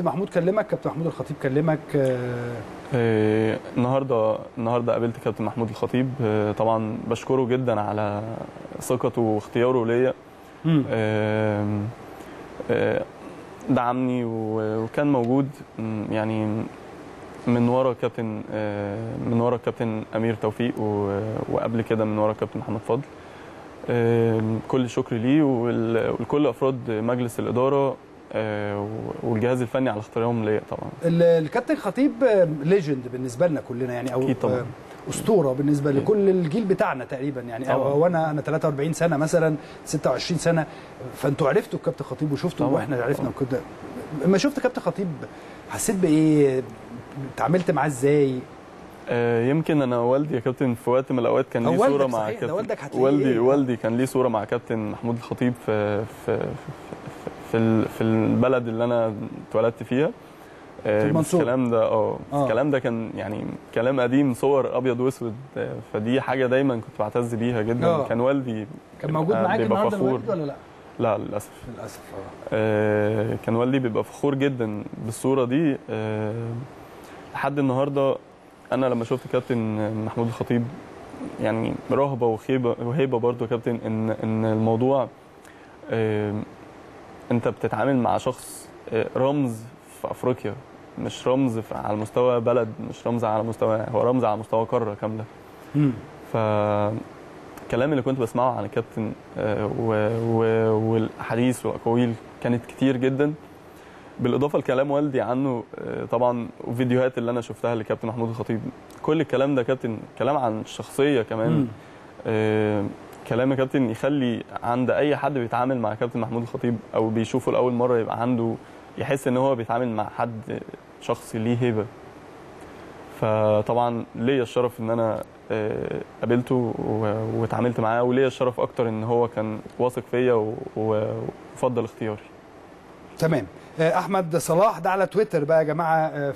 كابتن محمود كلمك كابتن محمود الخطيب كلمك. آه، آه، النهارده النهارده قابلت كابتن محمود الخطيب. آه، طبعا بشكره جدا على ثقته واختياره ليا. دعمني وكان موجود يعني من ورا كابتن من ورا كابتن أمير توفيق وقبل كده من ورا كابتن محمد فضل. كل الشكر ليه ولكل أفراد مجلس الإدارة والجهاز الفني على اختيارهم ليا طبعا ال- الكابتن خطيب ليجند بالنسبة لنا كلنا يعني أو طبعاً. آه، أسطورة بالنسبة. لكل الجيل بتاعنا تقريبا يعني أو. أو أنا أنا 43 سنة مثلا 26 سنة فأنتوا عرفتوا الكابتن خطيب وشفتوا. وإحنا عرفنا. وكده لما شفت كابتن خطيب حسيت بإيه اتعاملت معاه إزاي آه، يمكن أنا والدي يا كابتن في وقت من الأوقات كان ليه والدك صورة مع صحيح، كابتن والدك والدي إيه؟ والدي كان ليه صورة مع كابتن محمود الخطيب في في في, في, ال- في البلد اللي أنا اتولدت فيها آه، في. الكلام ده آه آه. الكلام ده كان يعني كلام قديم صور أبيض وأسود آه، فدي حاجة دايما كنت بعتز بيها جدا آه. كان والدي كان موجود آه، معاك النهارده. الوالد ولا لأ لا للأسف للأسف آه آه، كان والدي بيبقى فخور جدا بالصورة دي آه، لحد النهارده أنا لما شفت كابتن محمود الخطيب يعني رهبة وخيبه وهيبة برضه كابتن ان إن الموضوع أنت بتتعامل مع شخص آه، رمز في أفريقيا مش رمز على مستوى بلد مش رمز على مستوى هو رمز على مستوى قارة كاملة مم. فالكلام اللي كنت بسمعه عن الكابتن آه، والاحاديث والاقاويل كانت كتير جدا بالإضافة لكلام والدي عنه آه، طبعا وفيديوهات اللي أنا شفتها لكابتن محمود الخطيب كل الكلام ده كابتن كلام عن الشخصيه كمان. آه، كلام يا كابتن يخلي عند أي حد بيتعامل مع كابتن محمود الخطيب أو بيشوفه لأول مرة يبقى عنده يحس إن هو بيتعامل مع حد شخص ليه هيبة فطبعا ليا الشرف إن أنا آه، قابلته واتعاملت معاه وليا الشرف أكتر إن هو كان واثق فيا وفضل اختياري تمام. آه، أحمد صلاح ده على تويتر بقى يا جماعة آه،